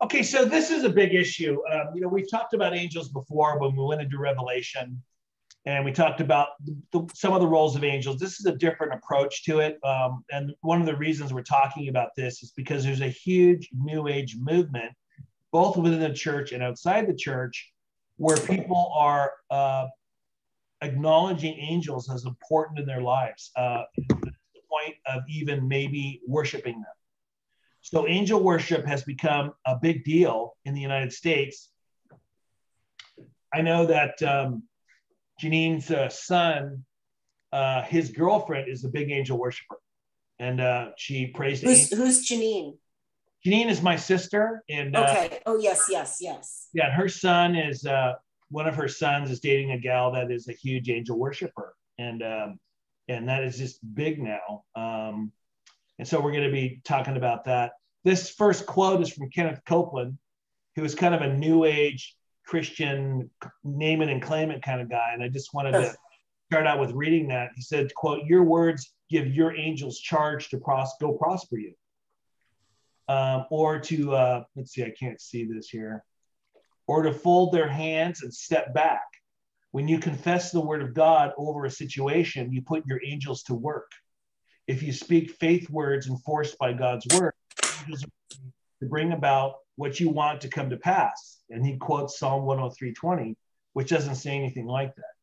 Okay, so this is a big issue. Um, you know, we've talked about angels before when we went into Revelation, and we talked about the, some of the roles of angels. This is a different approach to it. Um, and one of the reasons we're talking about this is because there's a huge New Age movement, both within the church and outside the church, where people are uh, acknowledging angels as important in their lives, uh, to the point of even maybe worshiping them. So angel worship has become a big deal in the United States. I know that um, Janine's uh, son, uh, his girlfriend is a big angel worshiper, and uh, she prays. Who's, who's Janine? Janine is my sister, and uh, okay. Oh yes, yes, yes. Yeah, her son is uh, one of her sons is dating a gal that is a huge angel worshiper, and um, and that is just big now. Um, and so we're going to be talking about that. This first quote is from Kenneth Copeland, who is kind of a new age Christian name it and claim it kind of guy. And I just wanted to start out with reading that. He said, quote, your words give your angels charge to pros- go prosper you. Um, or to, uh, let's see, I can't see this here, or to fold their hands and step back. When you confess the word of God over a situation, you put your angels to work. If you speak faith words enforced by God's word, to bring about what you want to come to pass. And he quotes Psalm 103:20, which doesn't say anything like that.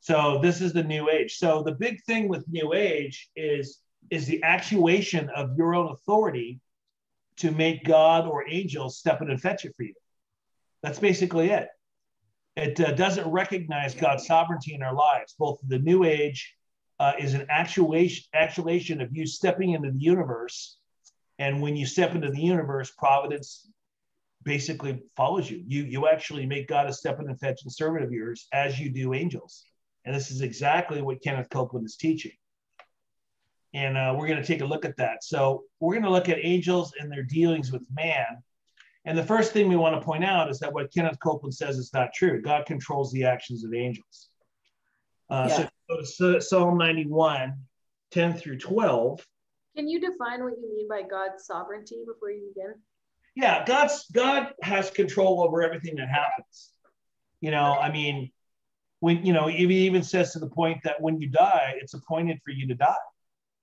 So this is the new age. So the big thing with new age is is the actuation of your own authority to make God or angels step in and fetch it for you. That's basically it. It uh, doesn't recognize God's sovereignty in our lives. Both the new age uh, is an actuation, actuation of you stepping into the universe and when you step into the universe, providence basically follows you. You you actually make God a step in and fetch and servant of yours as you do angels. And this is exactly what Kenneth Copeland is teaching. And uh, we're going to take a look at that. So we're going to look at angels and their dealings with man. And the first thing we want to point out is that what Kenneth Copeland says is not true. God controls the actions of angels. Uh, yeah. So go to Psalm 91, 10 through 12. Can you define what you mean by God's sovereignty before you begin? Yeah, God's God has control over everything that happens. You know, I mean, when you know, he even says to the point that when you die, it's appointed for you to die.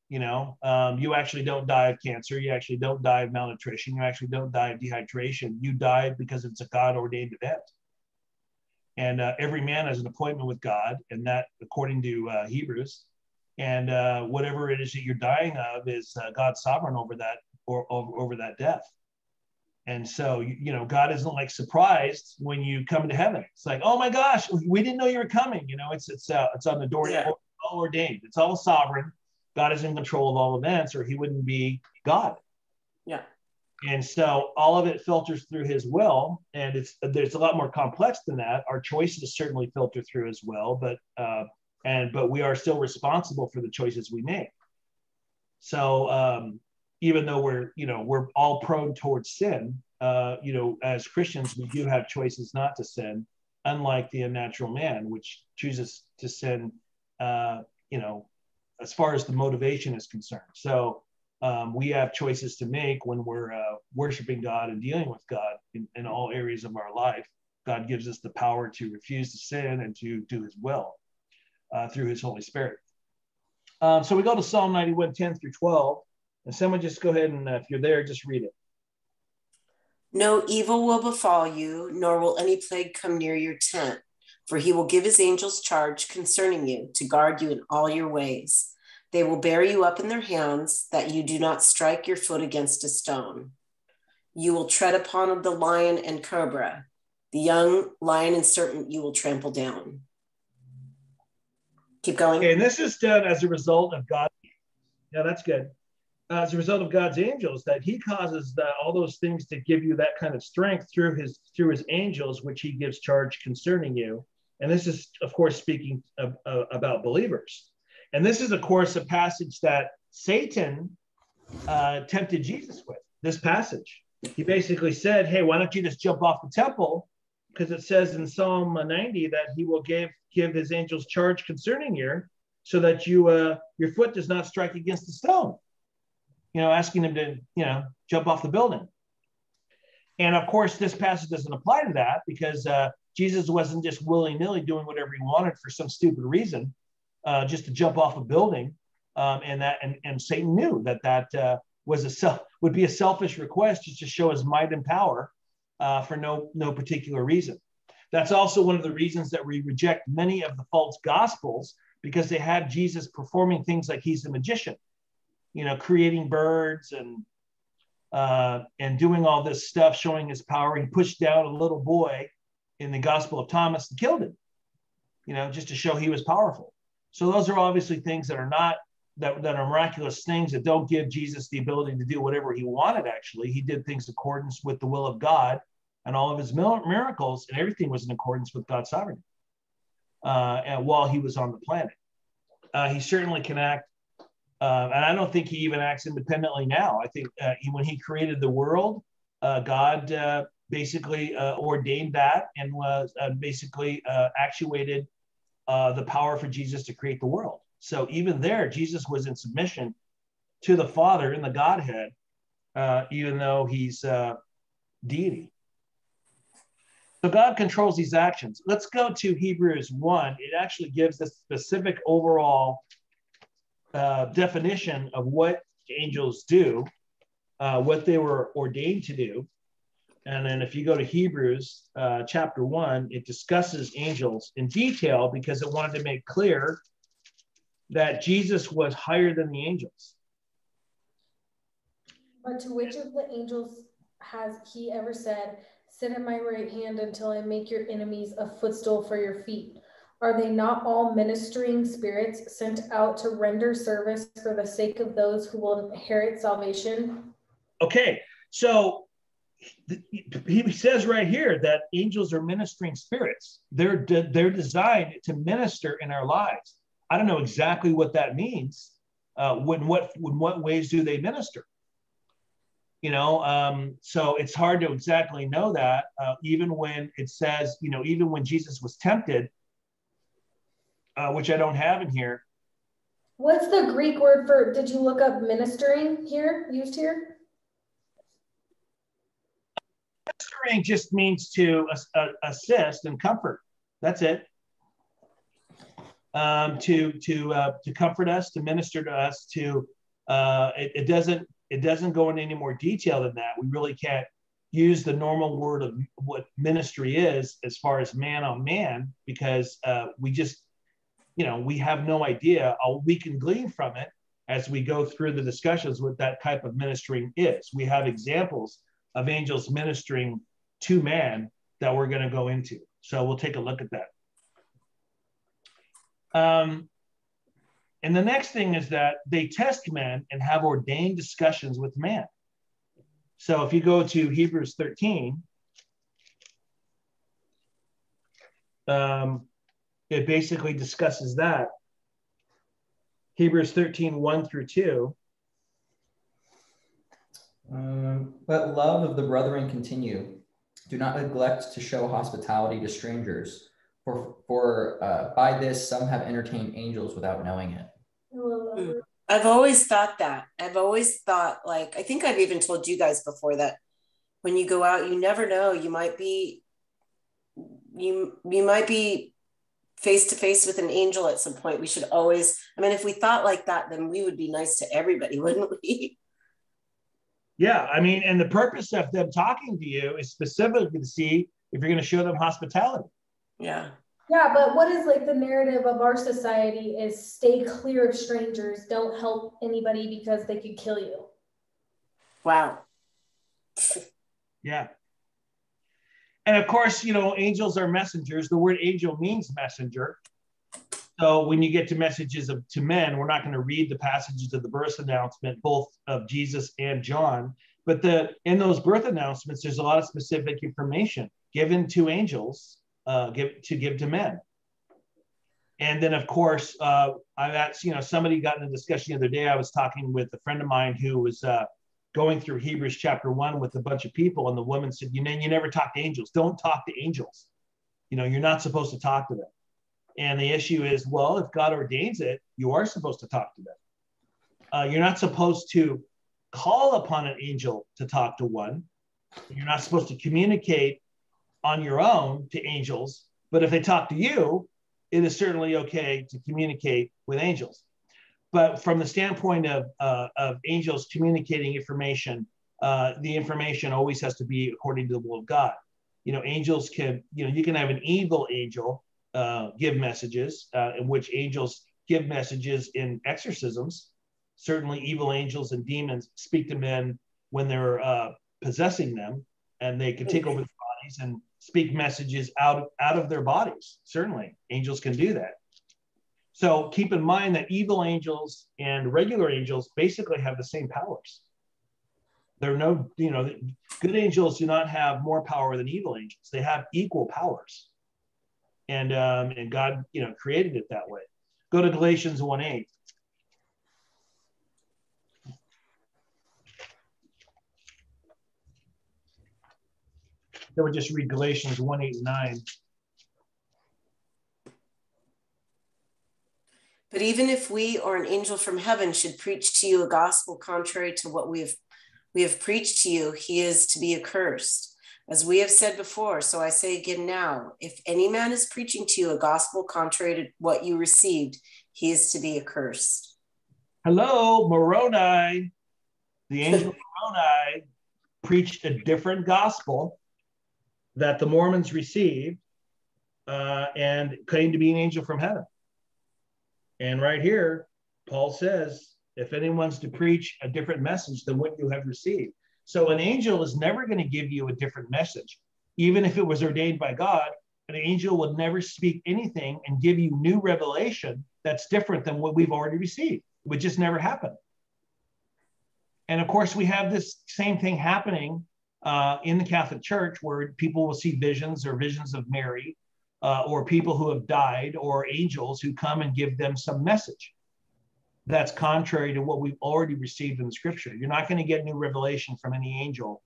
You know, um, you actually don't die of cancer. You actually don't die of malnutrition. You actually don't die of dehydration. You die because it's a God ordained event. And uh, every man has an appointment with God, and that, according to uh, Hebrews, and uh, whatever it is that you're dying of is uh, God's sovereign over that or over, over that death. And so, you know, God isn't like surprised when you come to heaven. It's like, oh my gosh, we didn't know you were coming. You know, it's it's uh, it's on the door, yeah. all ordained. It's all sovereign. God is in control of all events, or He wouldn't be God. Yeah. And so all of it filters through His will, and it's there's a lot more complex than that. Our choices certainly filter through His will, but uh, and but we are still responsible for the choices we make. So um, even though we're you know we're all prone towards sin uh, you know as christians we do have choices not to sin unlike the unnatural man which chooses to sin uh, you know as far as the motivation is concerned. So um, we have choices to make when we're uh, worshiping god and dealing with god in, in all areas of our life. God gives us the power to refuse to sin and to do his will uh, through his Holy Spirit. Um, so we go to Psalm 91, 10 through 12. And someone just go ahead and, uh, if you're there, just read it. No evil will befall you, nor will any plague come near your tent, for he will give his angels charge concerning you to guard you in all your ways. They will bear you up in their hands, that you do not strike your foot against a stone. You will tread upon the lion and cobra, the young lion and serpent you will trample down. Keep going. Okay, and this is done as a result of God. Yeah, that's good. Uh, as a result of God's angels, that He causes that all those things to give you that kind of strength through His through His angels, which He gives charge concerning you. And this is, of course, speaking of, uh, about believers. And this is, of course, a passage that Satan uh, tempted Jesus with. This passage, he basically said, "Hey, why don't you just jump off the temple because it says in Psalm 90 that he will give give his angels charge concerning you, so that you uh, your foot does not strike against the stone. You know, asking him to you know jump off the building. And of course, this passage doesn't apply to that because uh, Jesus wasn't just willy nilly doing whatever he wanted for some stupid reason, uh, just to jump off a building. Um, and that and, and Satan knew that that uh, was a self would be a selfish request just to show his might and power uh, for no no particular reason. That's also one of the reasons that we reject many of the false gospels because they have Jesus performing things like he's a magician, you know, creating birds and uh, and doing all this stuff, showing his power. He pushed down a little boy in the Gospel of Thomas and killed him, you know, just to show he was powerful. So those are obviously things that are not that, that are miraculous things that don't give Jesus the ability to do whatever he wanted. Actually, he did things in accordance with the will of God, and all of his miracles and everything was in accordance with God's sovereignty. Uh, and while he was on the planet, uh, he certainly can act uh, and I don't think he even acts independently now. I think uh, he, when he created the world, uh, God uh, basically ordained that and was basically actuated the power for Jesus to create the world. So even there, Jesus was in submission to the Father in the Godhead, even though he's deity. So God controls these actions. Let's go to Hebrews 1. It actually gives a specific overall uh, definition of what angels do, uh, what they were ordained to do. And then if you go to Hebrews uh, chapter one, it discusses angels in detail because it wanted to make clear that Jesus was higher than the angels. But to which of the angels has he ever said, Sit at my right hand until I make your enemies a footstool for your feet? Are they not all ministering spirits sent out to render service for the sake of those who will inherit salvation? Okay, so he says right here that angels are ministering spirits. They're de- they're designed to minister in our lives. I don't know exactly what that means. Uh, when what in what ways do they minister? You know, um, so it's hard to exactly know that. Uh, even when it says, you know, even when Jesus was tempted, uh, which I don't have in here. What's the Greek word for, did you look up ministering here, used here? Ministering just means to uh, assist and comfort. That's it. Um, to to uh, to comfort us, to minister to us, to uh, it, it doesn't it doesn't go into any more detail than that. We really can't use the normal word of what ministry is as far as man on man because uh, we just you know, we have no idea. All we can glean from it as we go through the discussions what that type of ministering is. We have examples of angels ministering to man that we're going to go into. So we'll take a look at that. Um, and the next thing is that they test men and have ordained discussions with man. So if you go to Hebrews 13, um, it basically discusses that. Hebrews 13, 1 through 2. Um, let love of the brethren continue. Do not neglect to show hospitality to strangers, for, for uh, by this some have entertained angels without knowing it. Mm. I've always thought that. I've always thought, like, I think I've even told you guys before that when you go out, you never know. You might be, you you might be face to face with an angel at some point. We should always, I mean, if we thought like that, then we would be nice to everybody, wouldn't we? Yeah. I mean, and the purpose of them talking to you is specifically to see if you're going to show them hospitality. Yeah. Yeah, but what is like the narrative of our society is stay clear of strangers, don't help anybody because they could kill you. Wow. yeah. And of course, you know, angels are messengers. The word angel means messenger. So when you get to messages of to men, we're not going to read the passages of the birth announcement, both of Jesus and John. But the in those birth announcements, there's a lot of specific information given to angels, uh, give to give to men. And then, of course, uh, I've asked, you know, somebody got in a discussion the other day. I was talking with a friend of mine who was uh, going through Hebrews chapter one with a bunch of people, and the woman said, "You know, you never talk to angels. Don't talk to angels. You know, you're not supposed to talk to them." And the issue is, well, if God ordains it, you are supposed to talk to them. Uh, you're not supposed to call upon an angel to talk to one. You're not supposed to communicate on your own to angels, but if they talk to you, it is certainly okay to communicate with angels. But from the standpoint of, uh, of angels communicating information, uh, the information always has to be according to the will of God. You know, angels can, you know, you can have an evil angel uh, give messages, uh, in which angels give messages in exorcisms. Certainly, evil angels and demons speak to men when they're uh, possessing them, and they can take over their bodies and speak messages out, out of their bodies. Certainly, angels can do that. So keep in mind that evil angels and regular angels basically have the same powers. There are no, you know, good angels do not have more power than evil angels. They have equal powers. And um, and God, you know, created it that way. Go to Galatians 1 8. Then we just read Galatians 1 8 and 9. But even if we or an angel from heaven should preach to you a gospel contrary to what we have we have preached to you, he is to be accursed. As we have said before, so I say again now, if any man is preaching to you a gospel contrary to what you received, he is to be accursed. Hello, Moroni. The angel Moroni preached a different gospel that the Mormons received uh, and claimed to be an angel from heaven. And right here, Paul says, if anyone's to preach a different message than what you have received. So an angel is never going to give you a different message. Even if it was ordained by God, an angel would never speak anything and give you new revelation that's different than what we've already received. It would just never happen. And of course, we have this same thing happening uh, in the Catholic Church where people will see visions or visions of Mary uh, or people who have died or angels who come and give them some message that's contrary to what we've already received in the scripture. You're not going to get new revelation from any angel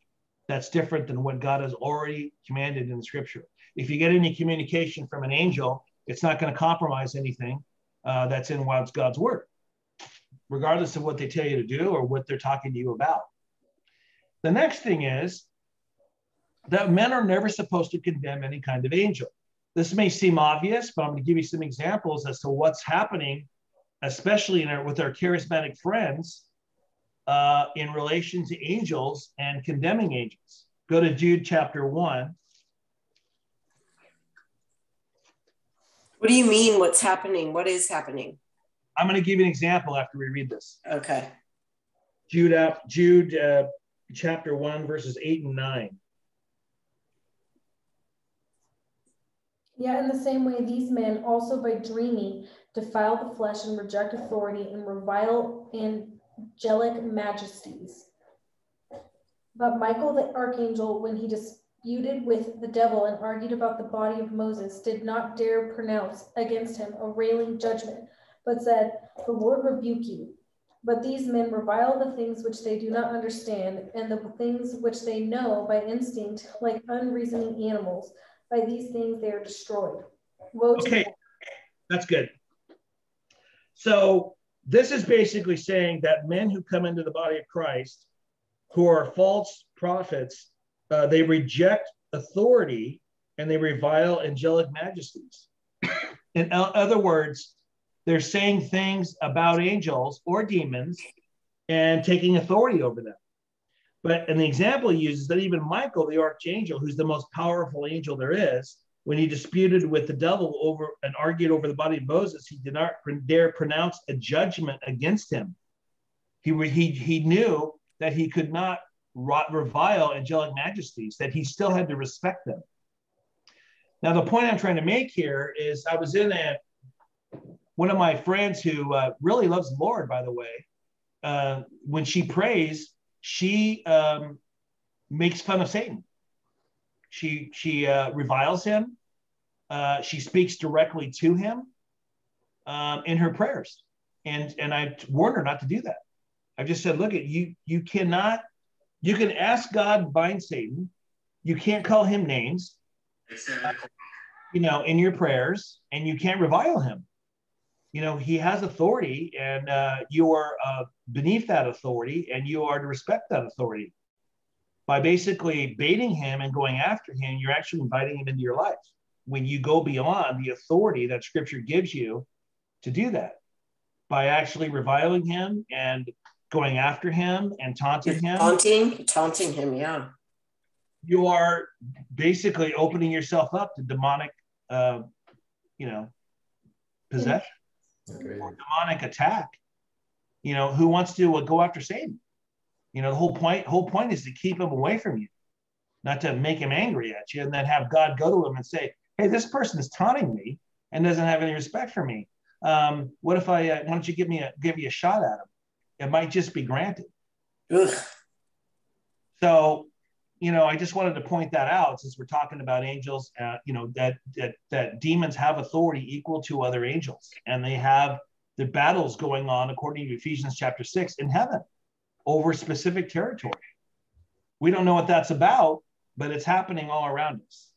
that's different than what God has already commanded in the scripture. If you get any communication from an angel, it's not going to compromise anything uh, that's in God's word, regardless of what they tell you to do or what they're talking to you about. The next thing is that men are never supposed to condemn any kind of angel. This may seem obvious, but I'm going to give you some examples as to what's happening especially our, with our charismatic friends, uh, in relation to angels and condemning angels. Go to Jude chapter 1. What do you mean? What's happening? What is happening? I'm going to give you an example after we read this. Okay. Jude, uh, Jude uh, chapter 1, verses 8 and 9. Yeah, in the same way, these men also by dreaming defile the flesh and reject authority and revile angelic majesties. But Michael the archangel, when he disputed with the devil and argued about the body of Moses, did not dare pronounce against him a railing judgment, but said, The Lord rebuke you. But these men revile the things which they do not understand, and the things which they know by instinct, like unreasoning animals. By these things they are destroyed. Woe okay, that's good. So this is basically saying that men who come into the body of Christ, who are false prophets, uh, they reject authority and they revile angelic majesties. In other words, they're saying things about angels or demons and taking authority over them. But an example he uses that even Michael, the archangel, who's the most powerful angel there is, when he disputed with the devil over and argued over the body of Moses, he did not dare pronounce a judgment against him. He, he, he knew that he could not revile angelic majesties, that he still had to respect them. Now, the point I'm trying to make here is I was in a, one of my friends who uh, really loves the Lord, by the way. Uh, when she prays, she um, makes fun of Satan. She she uh, reviles him. Uh, she speaks directly to him um, in her prayers, and and I warned her not to do that. I just said, look at you. You cannot. You can ask God bind Satan. You can't call him names. You know, in your prayers, and you can't revile him. You know, he has authority, and uh, you are uh, beneath that authority, and you are to respect that authority. by basically baiting him and going after him, you're actually inviting him into your life when you go beyond the authority that scripture gives you to do that by actually reviling him and going after him and taunting him. Taunting, taunting him, yeah. You are basically opening yourself up to demonic, uh, you know, possession demonic attack. You know, who wants to uh, go after Satan? You know, the whole point whole point is to keep him away from you, not to make him angry at you, and then have God go to him and say, "Hey, this person is taunting me and doesn't have any respect for me. Um, what if I? Uh, why don't you give me a give you a shot at him? It might just be granted." Ugh. So, you know, I just wanted to point that out since we're talking about angels. Uh, you know that that that demons have authority equal to other angels, and they have the battles going on according to Ephesians chapter six in heaven over specific territory. We don't know what that's about, but it's happening all around us.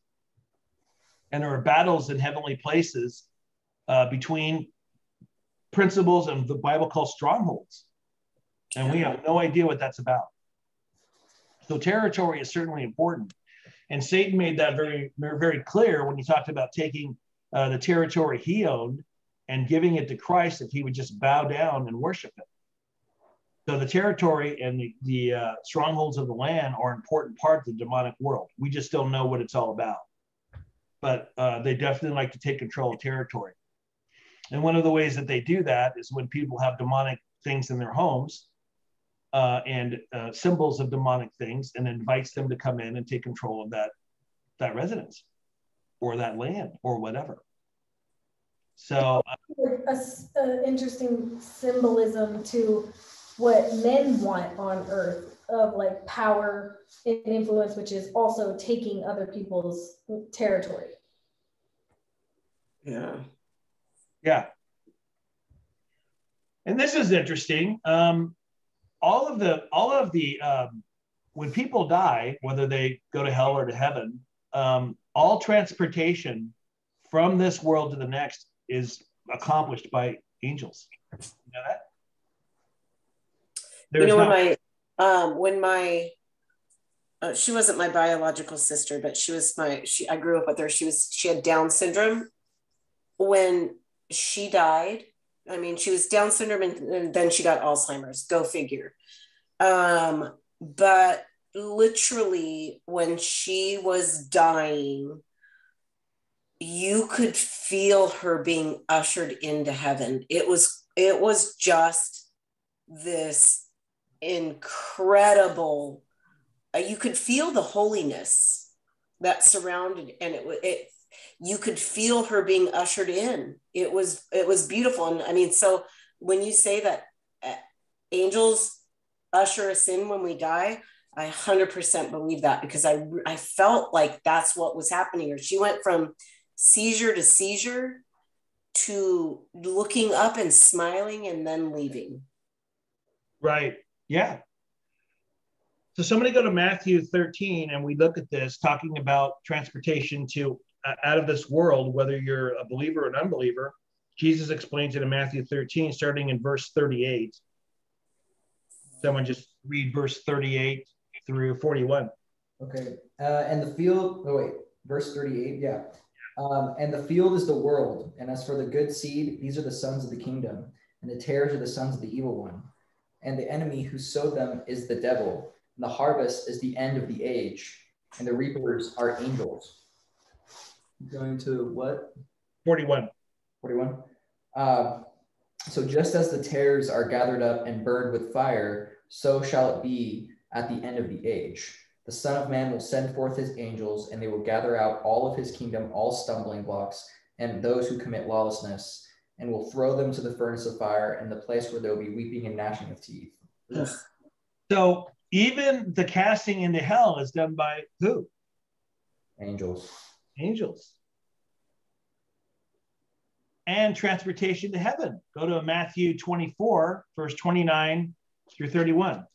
And there are battles in heavenly places uh, between principles and the Bible calls strongholds. And we have no idea what that's about. So territory is certainly important. And Satan made that very, very clear when he talked about taking uh, the territory he owned and giving it to Christ if he would just bow down and worship him. So the territory and the, the uh, strongholds of the land are an important part of the demonic world. We just don't know what it's all about. But uh, they definitely like to take control of territory. And one of the ways that they do that is when people have demonic things in their homes, uh, and uh, symbols of demonic things and invites them to come in and take control of that that residence or that land or whatever so uh, Like a, s- a interesting symbolism to what men want on earth of like power and influence, which is also taking other people's territory. Yeah. yeah and this is interesting um, all of the all of the um, when people die whether they go to hell or to heaven um, all transportation from this world to the next is accomplished by angels. You know that? You There's know when my um when my uh, she wasn't my biological sister but she was my she i grew up with her. She was she had down syndrome. When she died i mean she was down syndrome and, then she got alzheimer's. Go figure. Um but literally when she was dying you could feel her being ushered into heaven. It was it was just this incredible uh, you could feel the holiness that surrounded and it it you could feel her being ushered in it was it was beautiful and i mean so when you say that uh, angels usher us in when we die i 100% believe that because i i felt like that's what was happening or she went from seizure to seizure to looking up and smiling and then leaving Right. Yeah. So somebody go to Matthew 13 and we look at this talking about transportation to out of this world, whether you're a believer or an unbeliever. Jesus explains it in Matthew 13, starting in verse 38. Someone just read verse 38 through 41. Okay. Uh, and the field, oh wait, verse 38, yeah. Um, and the field is the world. And as for the good seed, these are the sons of the kingdom. And the tares are the sons of the evil one. And the enemy who sowed them is the devil. And the harvest is the end of the age. And the reapers are angels. Going to what? 41. 41. Uh, so just as the tares are gathered up and burned with fire, so shall it be at the end of the age. The Son of Man will send forth his angels, and they will gather out all of his kingdom, all stumbling blocks, and those who commit lawlessness, and will throw them to the furnace of fire, and the place where there will be weeping and gnashing of teeth. Ugh. So even the casting into hell is done by who? Angels. Angels. And transportation to heaven. Go to Matthew 24, verse 29 through 31.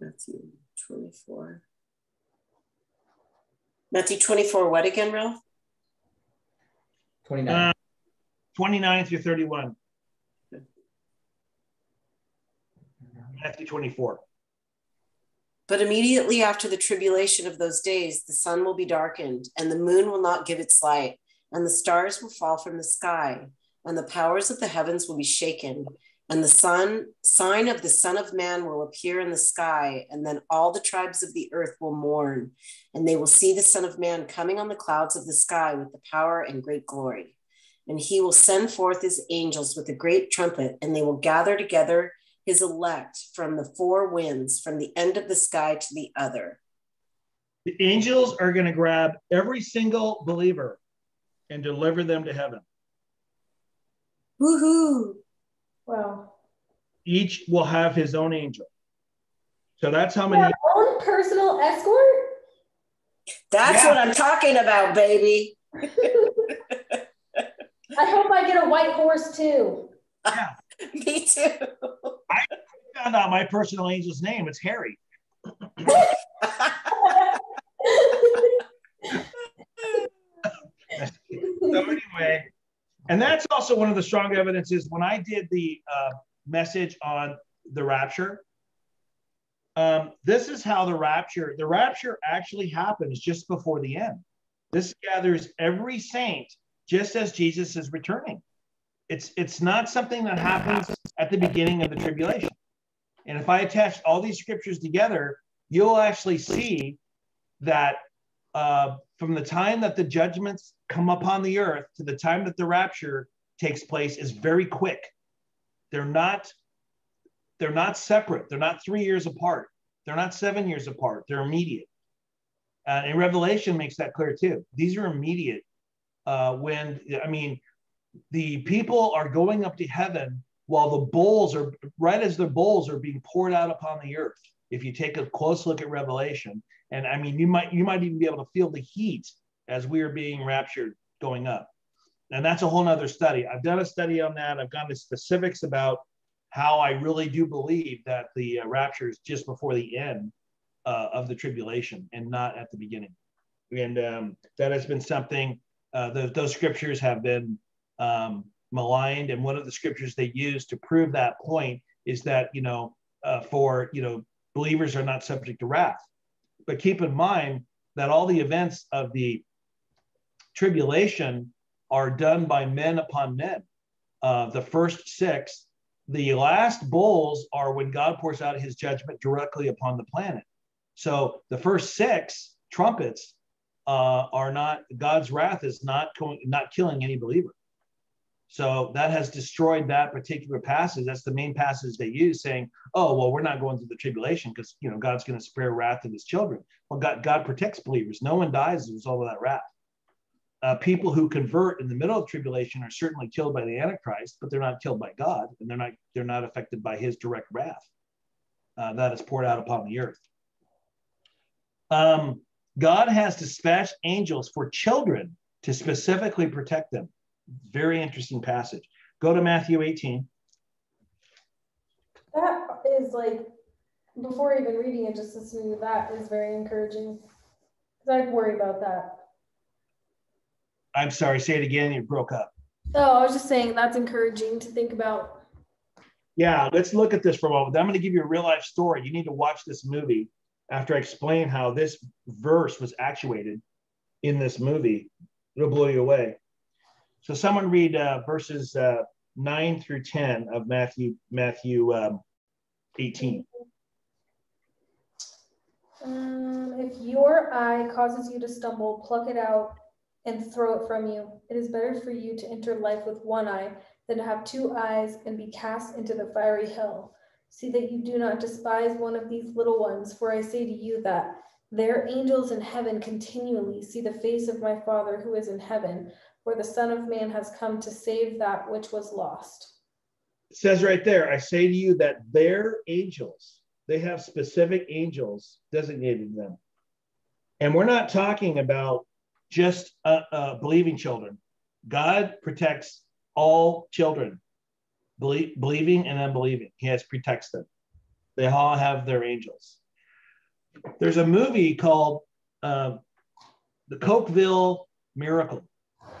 Matthew 24. Matthew 24, what again, Ralph? 29. Uh, 29 through 31. Matthew 24. But immediately after the tribulation of those days, the sun will be darkened, and the moon will not give its light, and the stars will fall from the sky, and the powers of the heavens will be shaken. And the sun, sign of the Son of Man will appear in the sky, and then all the tribes of the earth will mourn, and they will see the Son of Man coming on the clouds of the sky with the power and great glory. And he will send forth his angels with a great trumpet, and they will gather together his elect from the four winds, from the end of the sky to the other. The angels are going to grab every single believer and deliver them to heaven. Woohoo! Wow. Each will have his own angel. So that's how many. Our own personal escort? That's Yeah. what I'm talking about, baby. I hope I get a white horse too. Yeah. Me too. Found out my personal angel's name. It's Harry. So anyway, and that's also one of the strong evidences when I did the uh, message on the rapture. Um, this is how the rapture, the rapture actually happens just before the end. This gathers every saint just as Jesus is returning. It's it's not something that happens at the beginning of the tribulation. And if I attach all these scriptures together, you'll actually see that uh, from the time that the judgments come upon the earth to the time that the rapture takes place is very quick. They're not they're not separate. They're not three years apart. They're not seven years apart. They're immediate. Uh, and Revelation makes that clear too. These are immediate. Uh, when I mean, the people are going up to heaven while the bowls are right as the bowls are being poured out upon the earth. If you take a close look at Revelation, and I mean, you might you might even be able to feel the heat as we are being raptured going up. And that's a whole nother study. I've done a study on that. I've gone to specifics about how I really do believe that the uh, rapture is just before the end uh, of the tribulation and not at the beginning. And um, that has been something, uh, those, those scriptures have been um, maligned. And one of the scriptures they use to prove that point is that, you know, uh, for, you know, believers are not subject to wrath. But keep in mind that all the events of the tribulation are done by men upon men. Uh, the first six, the last bowls are when God pours out his judgment directly upon the planet. So the first six trumpets uh, are not God's wrath is not going, not killing any believer. So that has destroyed that particular passage. That's the main passage they use, saying, "Oh, well, we're not going through the tribulation because you know God's going to spare wrath of His children." Well, God, God protects believers. No one dies as a result of that wrath. Uh, people who convert in the middle of tribulation are certainly killed by the Antichrist, but they're not killed by God, and they're not they're not affected by His direct wrath uh, that is poured out upon the earth. Um, God has dispatched angels for children to specifically protect them. Very interesting passage. Go to Matthew 18. That is like, before even reading it, just listening to that is very encouraging. Because I worry about that. I'm sorry, say it again. You broke up. Oh, I was just saying that's encouraging to think about. Yeah, let's look at this for a moment. I'm going to give you a real life story. You need to watch this movie after I explain how this verse was actuated in this movie. It'll blow you away. So, someone read uh, verses uh, 9 through 10 of Matthew Matthew um, 18. Um, if your eye causes you to stumble, pluck it out and throw it from you. It is better for you to enter life with one eye than to have two eyes and be cast into the fiery hell. See that you do not despise one of these little ones, for I say to you that their angels in heaven continually see the face of my Father who is in heaven, for the Son of Man has come to save that which was lost. It says right there, I say to you that their angels, they have specific angels designated them. And we're not talking about just uh, uh, believing children. God protects all children, belie- believing and unbelieving. He has protects them. They all have their angels. There's a movie called uh, The Cokeville Miracle.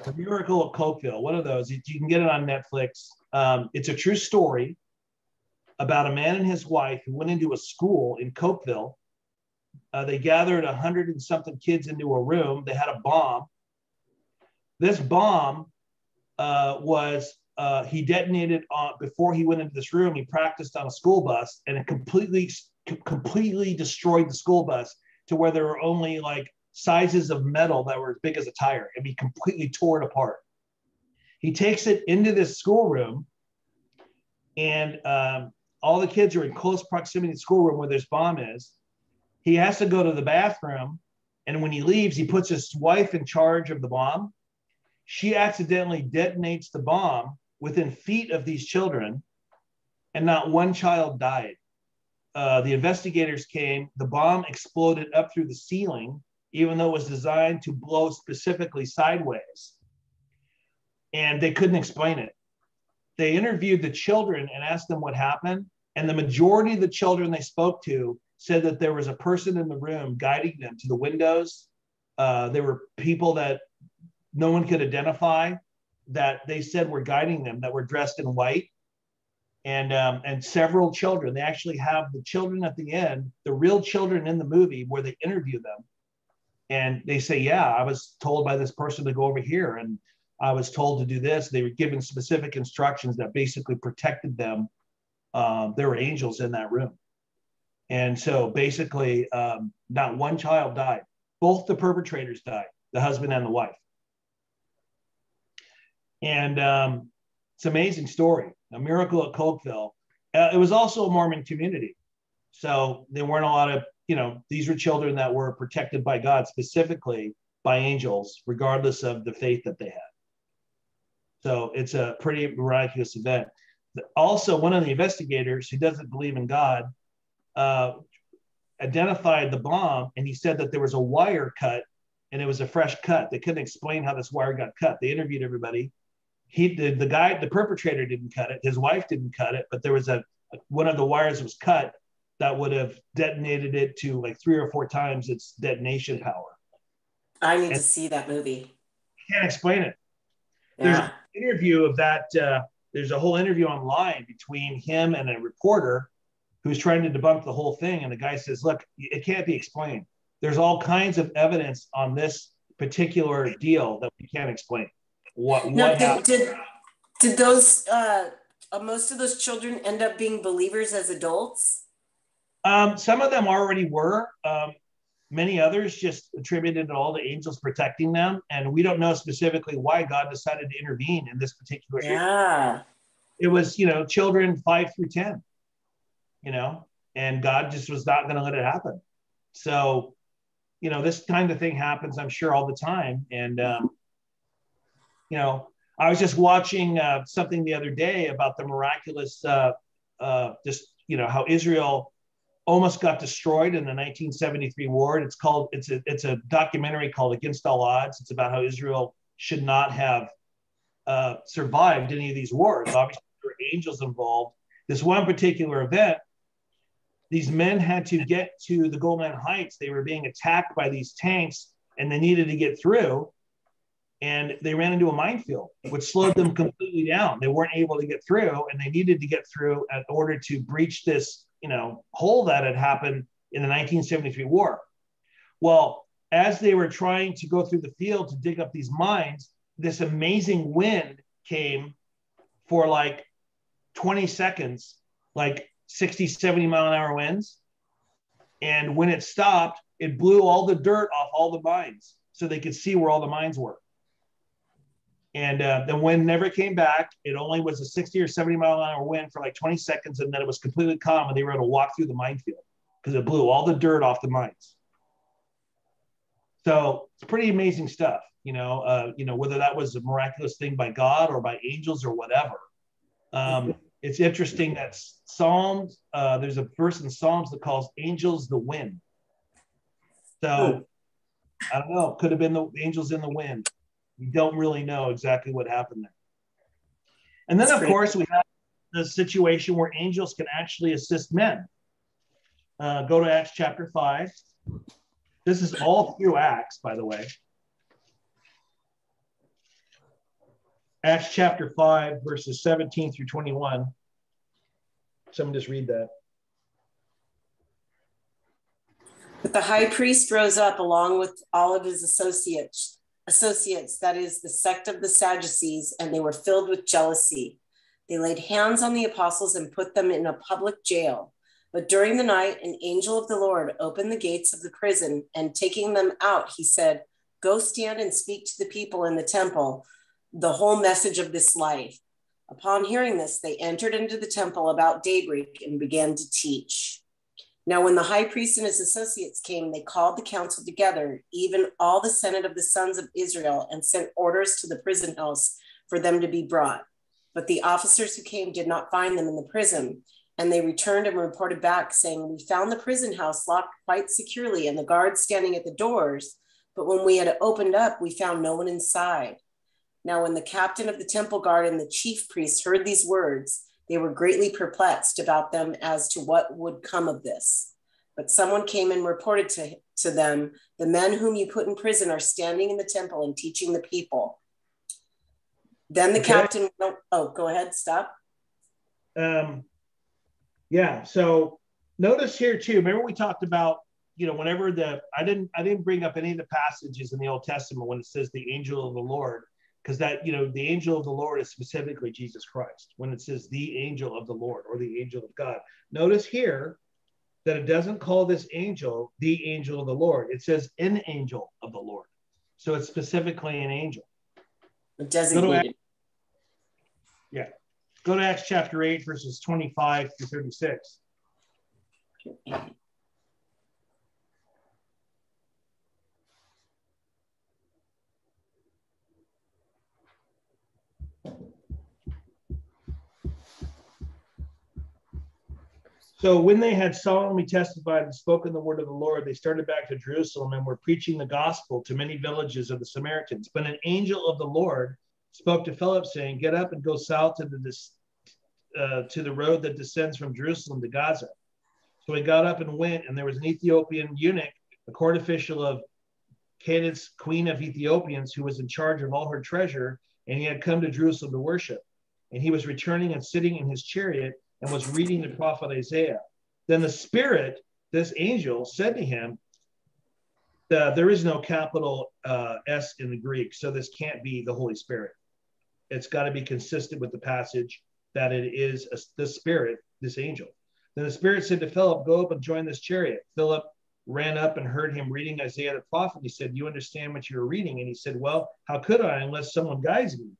The Miracle of Cokeville, one of those. You can get it on Netflix. Um, it's a true story about a man and his wife who went into a school in Cokeville. Uh, they gathered a hundred and something kids into a room. They had a bomb. This bomb uh, was uh, he detonated on before he went into this room. He practiced on a school bus, and it completely completely destroyed the school bus to where there were only like sizes of metal that were as big as a tire and he completely tore it apart. He takes it into this schoolroom, and um, all the kids are in close proximity to the schoolroom where this bomb is. He has to go to the bathroom, and when he leaves, he puts his wife in charge of the bomb. She accidentally detonates the bomb within feet of these children, and not one child died. Uh, the investigators came. The bomb exploded up through the ceiling even though it was designed to blow specifically sideways. And they couldn't explain it. They interviewed the children and asked them what happened. And the majority of the children they spoke to said that there was a person in the room guiding them to the windows. Uh, there were people that no one could identify that they said were guiding them that were dressed in white and um, and several children. They actually have the children at the end, the real children in the movie, where they interview them, and they say, yeah, I was told by this person to go over here, and I was told to do this. They were given specific instructions that basically protected them. Um, there were angels in that room, and so basically, um, not one child died. Both the perpetrators died, the husband and the wife. And um, it's an amazing story, a miracle at Cokeville. Uh, it was also a Mormon community, so there weren't a lot of you know, these were children that were protected by God specifically by angels, regardless of the faith that they had. So it's a pretty miraculous event. Also, one of the investigators who doesn't believe in God uh, identified the bomb and he said that there was a wire cut and it was a fresh cut. They couldn't explain how this wire got cut. They interviewed everybody. He the, the guy, the perpetrator didn't cut it. His wife didn't cut it, but there was a one of the wires was cut that would have detonated it to like three or four times its detonation power. I need and to see that movie. Can't explain it. Yeah. There's an interview of that. Uh, there's a whole interview online between him and a reporter who's trying to debunk the whole thing. And the guy says, Look, it can't be explained. There's all kinds of evidence on this particular deal that we can't explain. What, what did, did, did, those, uh, uh, most of those children end up being believers as adults? Um, some of them already were. Um, many others just attributed to all the angels protecting them, and we don't know specifically why God decided to intervene in this particular. Yeah. Area. It was, you know, children five through ten. You know, and God just was not going to let it happen. So, you know, this kind of thing happens, I'm sure, all the time. And, um, you know, I was just watching uh, something the other day about the miraculous, uh, uh, just you know, how Israel almost got destroyed in the 1973 war. It's called it's a it's a documentary called Against All Odds. It's about how Israel should not have uh, survived any of these wars. Obviously, there were angels involved. This one particular event, these men had to get to the Golan Heights. They were being attacked by these tanks, and they needed to get through. And they ran into a minefield, which slowed them completely down. They weren't able to get through, and they needed to get through in order to breach this you know hole that had happened in the 1973 war. Well, as they were trying to go through the field to dig up these mines, this amazing wind came for like 20 seconds, like 60, 70 mile an hour winds. And when it stopped, it blew all the dirt off all the mines so they could see where all the mines were. And uh, the wind never came back. It only was a 60 or 70 mile an hour wind for like 20 seconds, and then it was completely calm, and they were able to walk through the minefield because it blew all the dirt off the mines. So it's pretty amazing stuff, you know. Uh, you know whether that was a miraculous thing by God or by angels or whatever. Um, it's interesting that Psalms. Uh, there's a verse in Psalms that calls angels the wind. So I don't know. Could have been the angels in the wind. We don't really know exactly what happened there. And then, That's of great. course, we have the situation where angels can actually assist men. Uh, go to Acts chapter 5. This is all through Acts, by the way. Acts chapter 5, verses 17 through 21. Someone just read that. But the high priest rose up along with all of his associates, associates, that is, the sect of the Sadducees, and they were filled with jealousy. They laid hands on the apostles and put them in a public jail. But during the night, an angel of the Lord opened the gates of the prison, and taking them out, he said, Go stand and speak to the people in the temple the whole message of this life. Upon hearing this, they entered into the temple about daybreak and began to teach. Now, when the high priest and his associates came, they called the council together, even all the senate of the sons of Israel, and sent orders to the prison house for them to be brought. But the officers who came did not find them in the prison. And they returned and reported back, saying, We found the prison house locked quite securely and the guards standing at the doors. But when we had opened up, we found no one inside. Now, when the captain of the temple guard and the chief priests heard these words, they were greatly perplexed about them as to what would come of this. But someone came and reported to, to them, The men whom you put in prison are standing in the temple and teaching the people. Then the okay. captain, oh, go ahead, stop. Um, yeah, so notice here too, remember we talked about, you know, whenever the, I didn't, I didn't bring up any of the passages in the Old Testament when it says the angel of the Lord because that you know the angel of the lord is specifically jesus christ. When it says the angel of the lord or the angel of god. Notice here that it doesn't call this angel the angel of the lord. It says an angel of the lord. So it's specifically an angel. Designated. Yeah. Go to acts chapter 8 verses 25 to 36 So when they had solemnly testified and spoken the word of the Lord, they started back to Jerusalem and were preaching the gospel to many villages of the Samaritans. But an angel of the Lord spoke to Philip, saying, "Get up and go south to the uh, to the road that descends from Jerusalem to Gaza." So he got up and went, and there was an Ethiopian eunuch, a court official of Candace, queen of Ethiopians, who was in charge of all her treasure, and he had come to Jerusalem to worship. And he was returning and sitting in his chariot and was reading the prophet Isaiah. Then the Spirit, this angel, said to him, There is no capital uh, S in the Greek, so this can't be the Holy Spirit. It's got to be consistent with the passage that it is a, the Spirit, this angel. Then the Spirit said to Philip, Go up and join this chariot. Philip ran up and heard him reading Isaiah the prophet. He said, You understand what you're reading? And he said, Well, how could I unless someone guides me?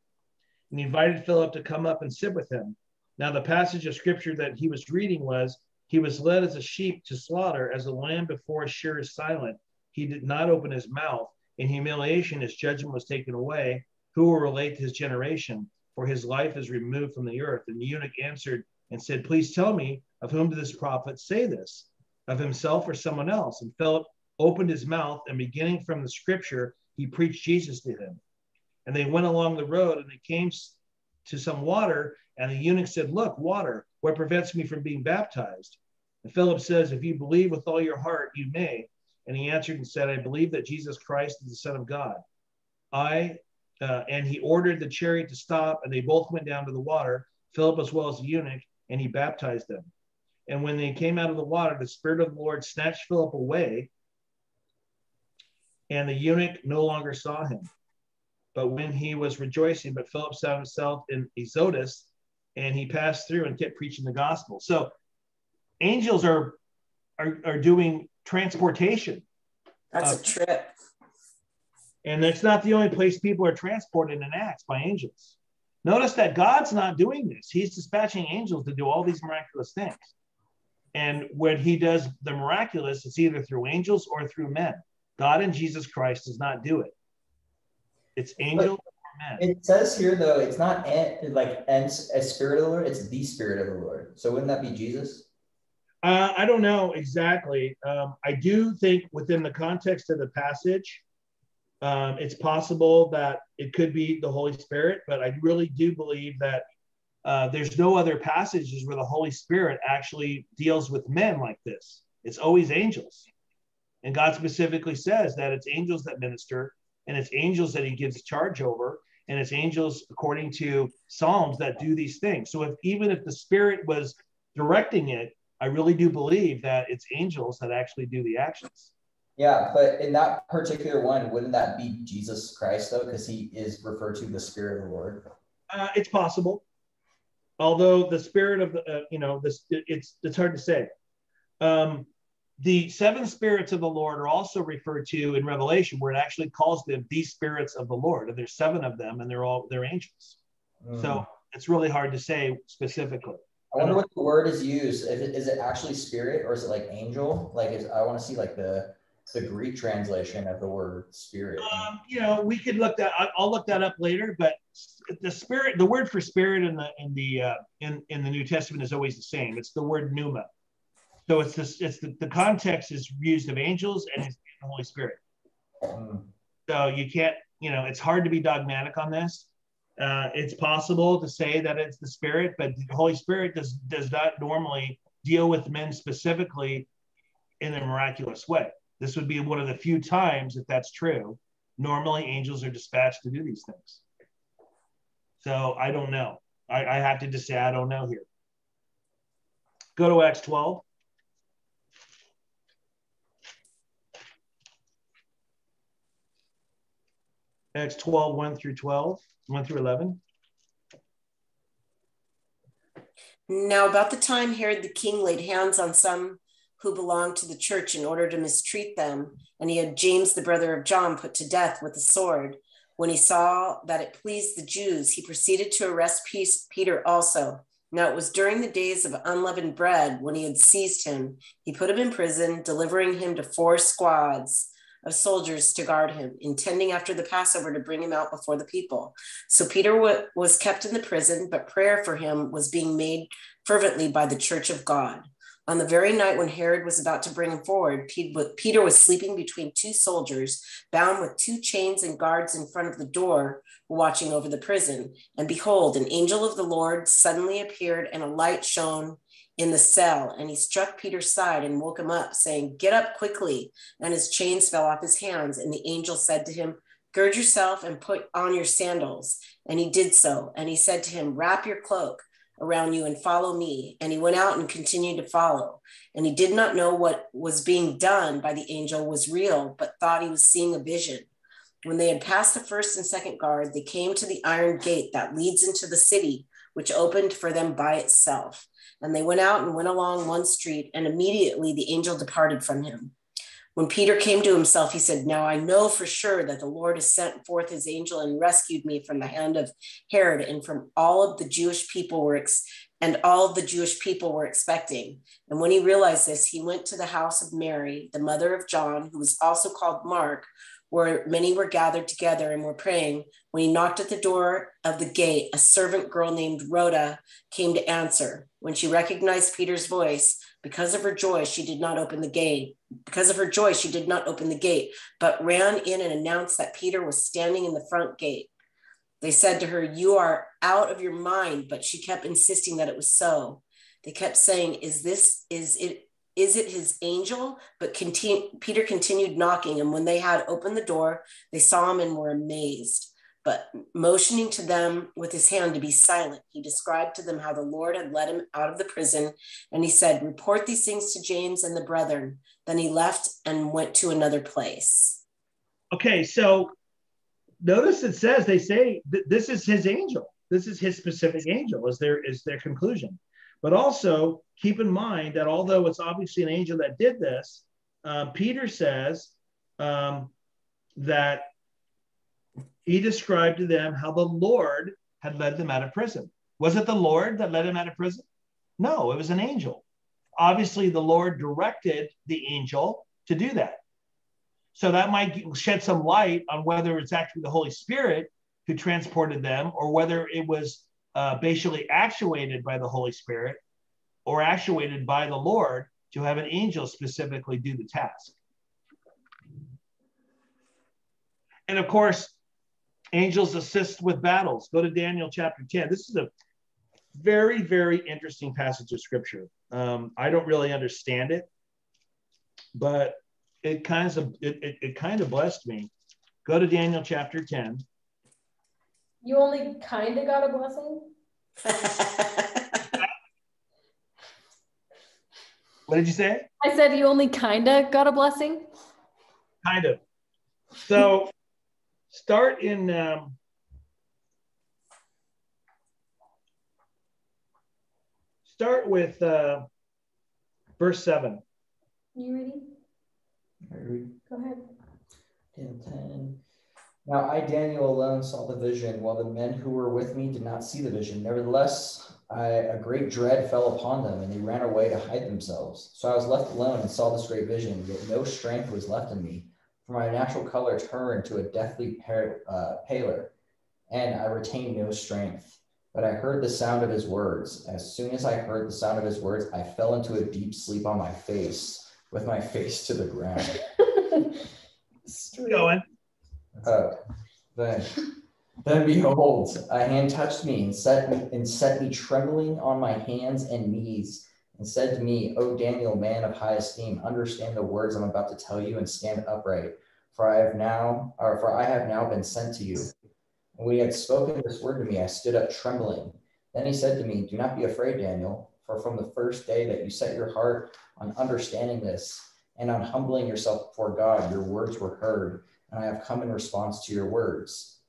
And he invited Philip to come up and sit with him. Now, the passage of scripture that he was reading was, He was led as a sheep to slaughter, as a lamb before a shear is silent. He did not open his mouth. In humiliation, his judgment was taken away. Who will relate to his generation? For his life is removed from the earth. And the eunuch answered and said, Please tell me, of whom did this prophet say this? Of himself or someone else? And Philip opened his mouth, and beginning from the scripture, he preached Jesus to him. And they went along the road, and they came to some water, and the eunuch said, Look, water, what prevents me from being baptized? And Philip says, If you believe with all your heart, you may. And he answered and said, I believe that Jesus Christ is the Son of God. I, uh, and he ordered the chariot to stop, and they both went down to the water, Philip as well as the eunuch, and he baptized them. And when they came out of the water, the Spirit of the Lord snatched Philip away, and the eunuch no longer saw him. But when he was rejoicing, but Philip saw himself in Azotus, and he passed through and kept preaching the gospel. So angels are are, are doing transportation. That's uh, a trip. And that's not the only place people are transported in Acts by angels. Notice that God's not doing this. He's dispatching angels to do all these miraculous things. And when he does the miraculous, it's either through angels or through men. God and Jesus Christ does not do it. It's angels it says here though, it's not an, like a spirit of the Lord, it's the spirit of the Lord. So wouldn't that be Jesus? Uh, I don't know exactly. Um, I do think within the context of the passage, um, it's possible that it could be the Holy Spirit, but I really do believe that uh, there's no other passages where the Holy Spirit actually deals with men like this. It's always angels. And God specifically says that it's angels that minister and it's angels that he gives charge over and it's angels according to Psalms that do these things. So if even if the Spirit was directing it, I really do believe that it's angels that actually do the actions. Yeah, but in that particular one, wouldn't that be Jesus Christ though? Because he is referred to the Spirit of the Lord. Uh, it's possible, although the Spirit of the uh, you know this it's it's hard to say. Um, the seven spirits of the Lord are also referred to in Revelation, where it actually calls them the spirits of the Lord, and there's seven of them, and they're all they're angels. Mm. So it's really hard to say specifically. I wonder what the word is used. Is it, is it actually spirit or is it like angel? Like, is, I want to see like the the Greek translation of the word spirit. Um, you know, we could look that. I'll look that up later. But the spirit, the word for spirit in the in the uh, in in the New Testament is always the same. It's the word pneuma. So it's this. It's the, the context is used of angels and the Holy Spirit. Mm. So you can't. You know, it's hard to be dogmatic on this. Uh, it's possible to say that it's the Spirit, but the Holy Spirit does does not normally deal with men specifically in a miraculous way. This would be one of the few times if that's true. Normally, angels are dispatched to do these things. So I don't know. I, I have to just say I don't know here. Go to Acts 12. Acts 12, 1 through 12. 1 through 11. Now, about the time Herod the king laid hands on some who belonged to the church in order to mistreat them, and he had James, the brother of John, put to death with a sword. When he saw that it pleased the Jews, he proceeded to arrest Peter also. Now it was during the days of unleavened bread when he had seized him. He put him in prison, delivering him to four squads of soldiers to guard him, intending after the Passover to bring him out before the people. So Peter w- was kept in the prison, but prayer for him was being made fervently by the church of God. On the very night when Herod was about to bring him forward, Peter was sleeping between two soldiers, bound with two chains and guards in front of the door, watching over the prison. And behold, an angel of the Lord suddenly appeared, and a light shone in the cell and he struck Peter's side and woke him up, saying, Get up quickly. And his chains fell off his hands. And the angel said to him, Gird yourself and put on your sandals. And he did so. And he said to him, Wrap your cloak around you and follow me. And he went out and continued to follow. And he did not know what was being done by the angel was real, but thought he was seeing a vision. When they had passed the first and second guard, they came to the iron gate that leads into the city, which opened for them by itself. And they went out and went along one street, and immediately the angel departed from him. When Peter came to himself, he said, Now I know for sure that the Lord has sent forth his angel and rescued me from the hand of Herod and from all of the Jewish people were ex- and all the Jewish people were expecting. And when he realized this, he went to the house of Mary, the mother of John, who was also called Mark, where many were gathered together and were praying. When he knocked at the door of the gate, a servant girl named Rhoda came to answer. When she recognized Peter's voice, because of her joy, she did not open the gate. Because of her joy, she did not open the gate, but ran in and announced that Peter was standing in the front gate. They said to her, You are out of your mind, but she kept insisting that it was so. They kept saying, Is this, is it, is it his angel? But continue, Peter continued knocking, and when they had opened the door, they saw him and were amazed. But motioning to them with his hand to be silent, he described to them how the Lord had led him out of the prison. And he said, Report these things to James and the brethren. Then he left and went to another place. Okay, so notice it says they say th- this is his angel. This is his specific angel, is their is their conclusion. But also keep in mind that although it's obviously an angel that did this, uh, Peter says um, that he described to them how the Lord had led them out of prison. Was it the Lord that led him out of prison? No, it was an angel. Obviously, the Lord directed the angel to do that. So that might shed some light on whether it's actually the Holy Spirit who transported them or whether it was uh, basically actuated by the Holy Spirit or actuated by the Lord to have an angel specifically do the task. And of course, angels assist with battles. Go to Daniel chapter 10. This is a very, very interesting passage of scripture. Um, I don't really understand it, but it kind of it, it, it kind of blessed me. Go to Daniel chapter 10. You only kind of got a blessing? What did you say? I said you only kind of got a blessing? Kind of. So start in um, start with uh, verse seven. You ready? Ready? Go ahead. Daniel 10. Now I, Daniel, alone saw the vision, while the men who were with me did not see the vision. Nevertheless, I, a great dread fell upon them, and they ran away to hide themselves. So I was left alone and saw this great vision, yet no strength was left in me. For my natural color turned to a deathly uh, paler, and I retained no strength. But I heard the sound of his words. As soon as I heard the sound of his words, I fell into a deep sleep on my face, with my face to the ground. Going. Uh, then, then behold, a hand touched me and set me and set me trembling on my hands and knees, and said to me, "O Daniel, man of high esteem, understand the words I'm about to tell you, and stand upright, for I have now, or for I have now been sent to you." And when he had spoken this word to me, I stood up trembling. Then he said to me, "Do not be afraid, Daniel, for from the first day that you set your heart on understanding this." And on humbling yourself before God, your words were heard, and I have come in response to your words.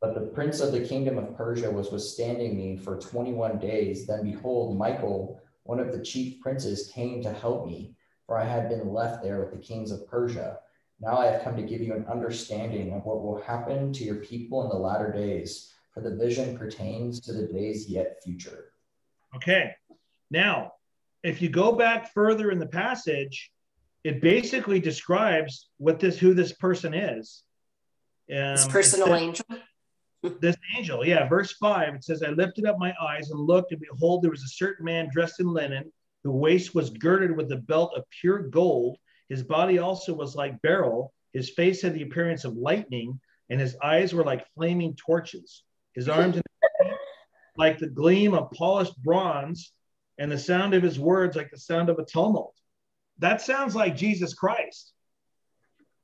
But the prince of the kingdom of Persia was withstanding me for 21 days. Then behold, Michael, one of the chief princes, came to help me, for I had been left there with the kings of Persia. Now I have come to give you an understanding of what will happen to your people in the latter days, for the vision pertains to the days yet future. Okay. Now, if you go back further in the passage, it basically describes what this who this person is. Um, this personal angel. This angel, yeah. Verse five, it says, "I lifted up my eyes and looked, and behold, there was a certain man dressed in linen, whose waist was girded with a belt of pure gold. His body also was like beryl. His face had the appearance of lightning, and his eyes were like flaming torches. His arms like the gleam of polished bronze, and the sound of his words like the sound of a tumult." That sounds like Jesus Christ.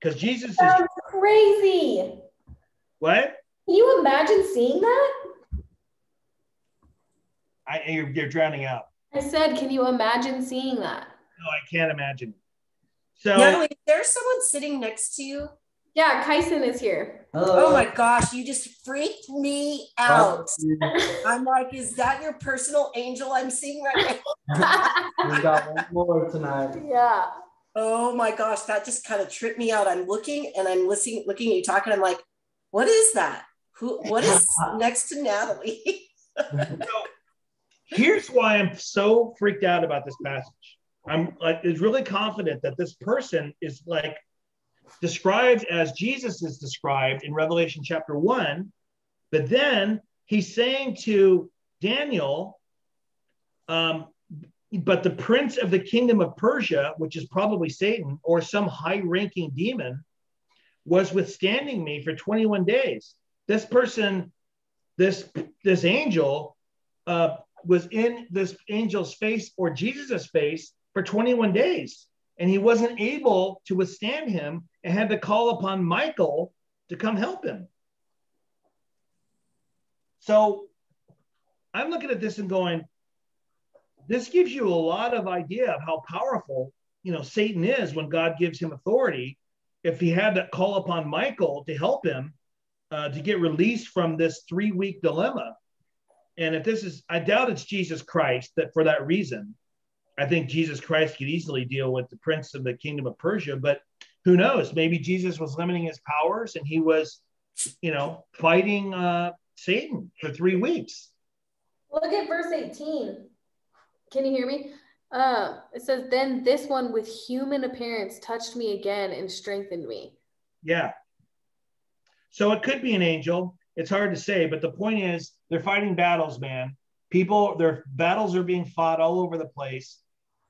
Because Jesus That's is crazy. What? Can you imagine seeing that? I you're, you're drowning out. I said, can you imagine seeing that? No, I can't imagine. So Natalie, there's someone sitting next to you. Yeah, Kyson is here. Hello. Oh my gosh, you just freaked me out. I'm like, is that your personal angel I'm seeing right now? we got one more tonight. Yeah. Oh my gosh, that just kind of tripped me out. I'm looking and I'm listening, looking at you talking. I'm like, what is that? Who what is next to Natalie? so, here's why I'm so freaked out about this passage. I'm like is really confident that this person is like described as Jesus is described in Revelation chapter one, but then he's saying to Daniel, um, but the prince of the kingdom of Persia, which is probably Satan or some high ranking demon, was withstanding me for 21 days. This person, this, this angel, uh, was in this angel's face or Jesus's face for 21 days and he wasn't able to withstand him and had to call upon Michael to come help him. So I'm looking at this and going, this gives you a lot of idea of how powerful, you know, Satan is when God gives him authority. If he had to call upon Michael to help him uh, to get released from this three week dilemma. And if this is, I doubt it's Jesus Christ that for that reason, I think Jesus Christ could easily deal with the prince of the kingdom of Persia, but who knows? Maybe Jesus was limiting his powers and he was, you know, fighting uh, Satan for three weeks. Look at verse 18. Can you hear me? Uh, it says, Then this one with human appearance touched me again and strengthened me. Yeah. So it could be an angel. It's hard to say, but the point is they're fighting battles, man. People, their battles are being fought all over the place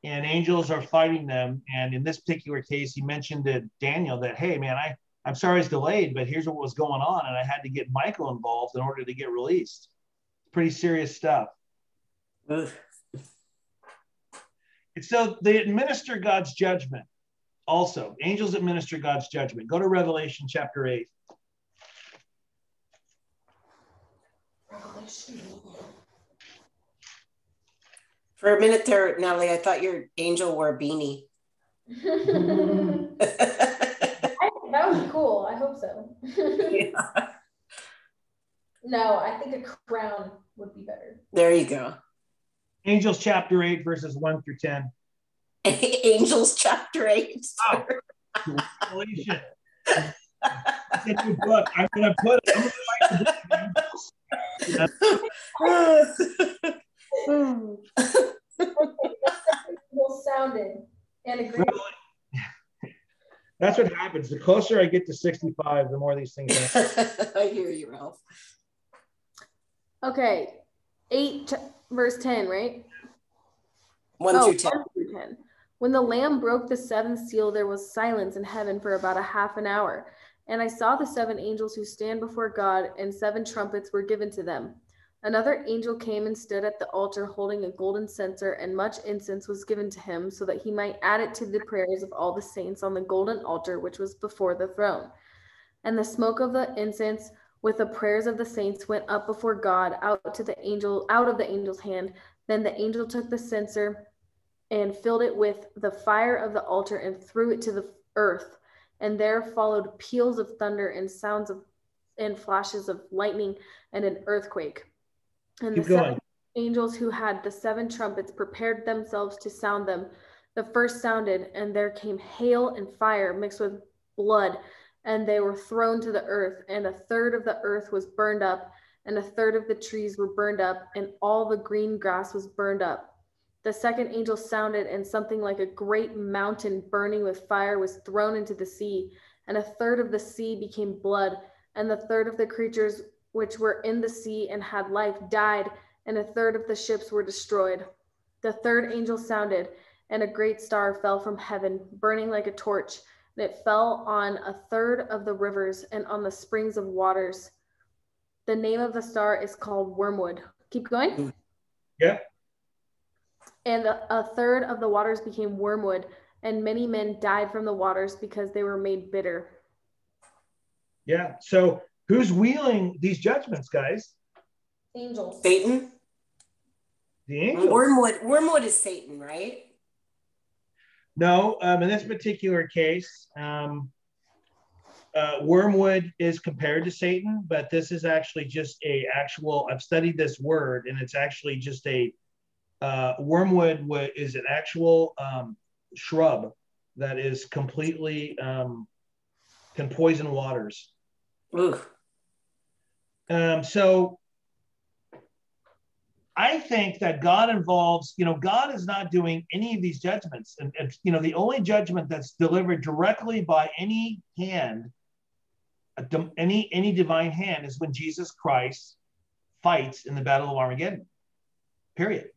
and angels are fighting them. And in this particular case, he mentioned to Daniel that, hey, man, I, I'm sorry it's delayed, but here's what was going on. And I had to get Michael involved in order to get released. Pretty serious stuff. And so they administer God's judgment also. Angels administer God's judgment. Go to Revelation chapter 8. For a minute there, Natalie, I thought your angel wore a beanie. that would be cool. I hope so. Yeah. No, I think a crown would be better. There you go. Angels chapter 8, verses 1 through 10. Angels chapter 8. Oh. Revelation. It's a new book. I'm gonna put I'm gonna write the book of angels. Well sounded and agreed. Well, That's what happens. The closer I get to 65, the more these things happen. I hear you, Ralph. Okay, eight t- verse ten, right? 1 Oh, through 10. 1 through 10. When the Lamb broke the seventh seal, there was silence in heaven for about a half an hour. And I saw the seven angels who stand before God, and seven trumpets were given to them. Another angel came and stood at the altar holding a golden censer, and much incense was given to him, so that he might add it to the prayers of all the saints on the golden altar which was before the throne. And the smoke of the incense with the prayers of the saints went up before God out to the angel out of the angel's hand. Then the angel took the censer and filled it with the fire of the altar and threw it to the earth. And there followed peals of thunder and sounds of and flashes of lightning and an earthquake. And Keep the seven going. angels who had the seven trumpets prepared themselves to sound them. The first sounded, and there came hail and fire mixed with blood, and they were thrown to the earth. And a third of the earth was burned up, and a third of the trees were burned up, and all the green grass was burned up. The second angel sounded, and something like a great mountain burning with fire was thrown into the sea, and a third of the sea became blood, and the third of the creatures which were in the sea and had life died, and a third of the ships were destroyed. The third angel sounded, and a great star fell from heaven, burning like a torch, and it fell on a third of the rivers and on the springs of waters. The name of the star is called Wormwood. Keep going. Mm. Yeah. And a, a third of the waters became wormwood, and many men died from the waters because they were made bitter. Yeah. So who's wheeling these judgments, guys? Angels. Satan? The angels. Wormwood. Wormwood is Satan, right? No, um, in this particular case, um, uh, wormwood is compared to Satan, but this is actually just a actual. I've studied this word, and it's actually just a uh, wormwood wa- is an actual um, shrub that is completely um, can poison waters. Ooh. Um, so I think that God involves, you know, God is not doing any of these judgments. And, and, you know, the only judgment that's delivered directly by any hand, any any divine hand, is when Jesus Christ fights in the Battle of Armageddon. Period.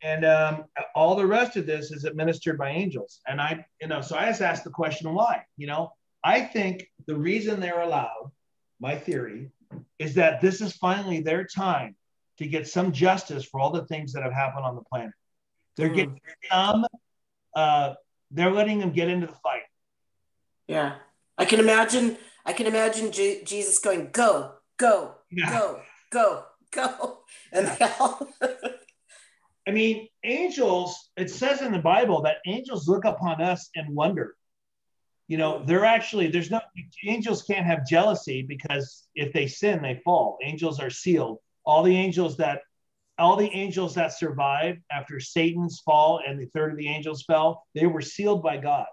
And um, all the rest of this is administered by angels. And I, you know, so I just asked the question, why? You know, I think the reason they're allowed, my theory, is that this is finally their time to get some justice for all the things that have happened on the planet. They're getting some, uh, they're letting them get into the fight. Yeah. I can imagine I can imagine Je- Jesus going, go, go, Yeah. go, go, go. And they all I mean, angels, it says in the Bible that angels look upon us and wonder. You know, they're actually, there's no, angels can't have jealousy because if they sin, they fall. Angels are sealed. All the angels that, all the angels that survived after Satan's fall and the third of the angels fell, they were sealed by God